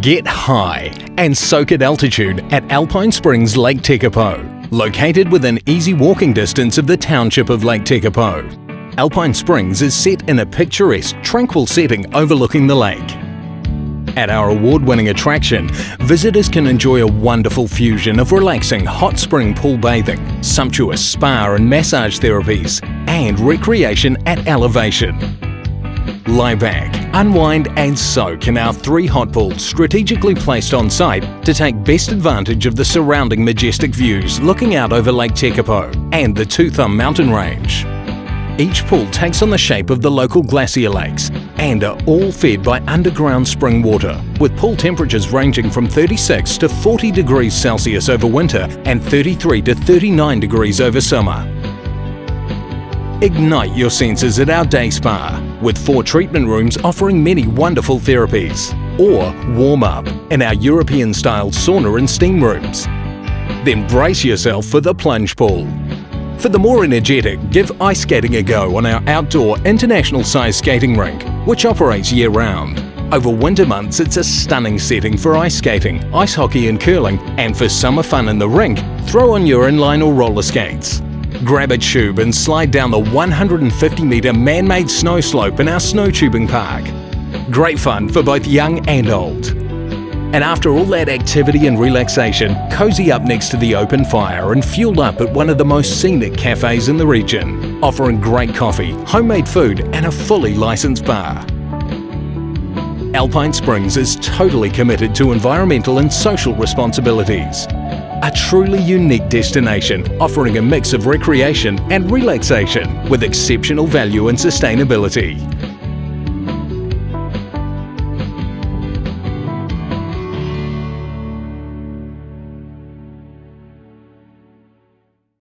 Get high and soak at altitude at Alpine Springs Lake Tekapo, located within easy walking distance of the township of Lake Tekapo. Alpine Springs is set in a picturesque, tranquil setting overlooking the lake. At our award-winning attraction, visitors can enjoy a wonderful fusion of relaxing hot spring pool bathing, sumptuous spa and massage therapies, and recreation at elevation. Lie back, unwind and soak in our three hot pools strategically placed on site to take best advantage of the surrounding majestic views looking out over Lake Tekapo and the Two Thumb mountain range. Each pool takes on the shape of the local glacier lakes and are all fed by underground spring water, with pool temperatures ranging from 36 to 40 degrees Celsius over winter and 33 to 39 degrees over summer. Ignite your senses at our day spa, with four treatment rooms offering many wonderful therapies. Or warm up in our European style sauna and steam rooms. Then brace yourself for the plunge pool. For the more energetic, give ice skating a go on our outdoor international size skating rink, which operates year round. Over winter months, it's a stunning setting for ice skating, ice hockey and curling, and for summer fun in the rink, throw on your inline or roller skates. Grab a tube and slide down the 150 metre man-made snow slope in our snow tubing park. Great fun for both young and old. And after all that activity and relaxation, cozy up next to the open fire and fuel up at one of the most scenic cafes in the region, offering great coffee, homemade food and a fully licensed bar. Alpine Springs is totally committed to environmental and social responsibilities. A truly unique destination offering a mix of recreation and relaxation with exceptional value and sustainability.